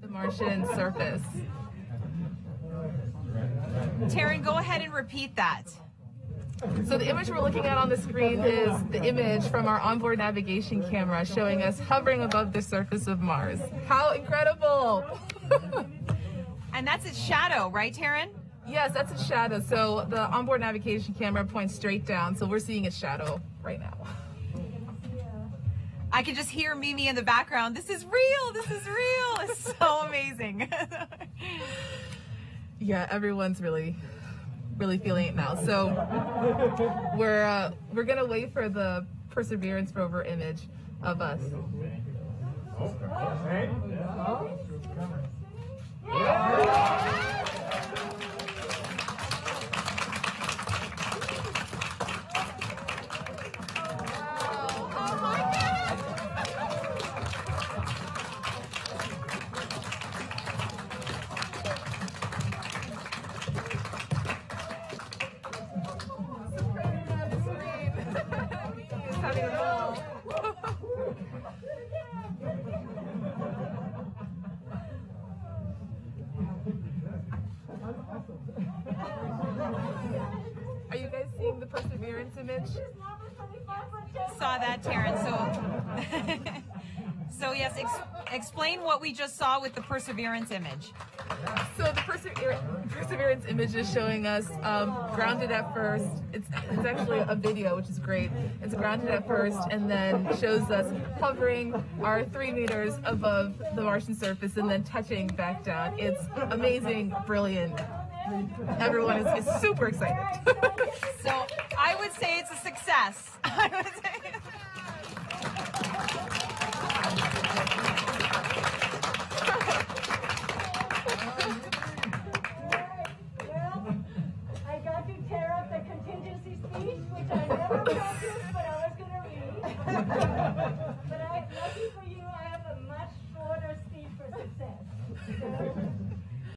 the Martian surface. Taryn, go ahead and repeat that. So the image we're looking at on the screen is the image from our onboard navigation camera showing us hovering above the surface of Mars. How incredible! And that's its shadow, right, Taryn? yes, that's its shadow. So the onboard navigation camera points straight down, so we're seeing its shadow right now. I can just hear Mimi in the background. This is real. This is real. It's so amazing. Yeah, everyone's really, really feeling it now. So we're uh, we're gonna wait for the Perseverance rover image of us. Are you guys seeing the Perseverance image? saw that, Taryn. So, so yes, ex- explain what we just saw with the perseverance image. So the Persever- Perseverance image is showing us um, grounded at first. It's, it's actually a video, which is great. It's grounded at first and then shows us hovering our three meters above the Martian surface and then touching back down. It's amazing, brilliant. Everyone is, is super excited. So I would say it's a success. I would say. I got to tear up the contingency speech, which I never practiced, but I was going to read.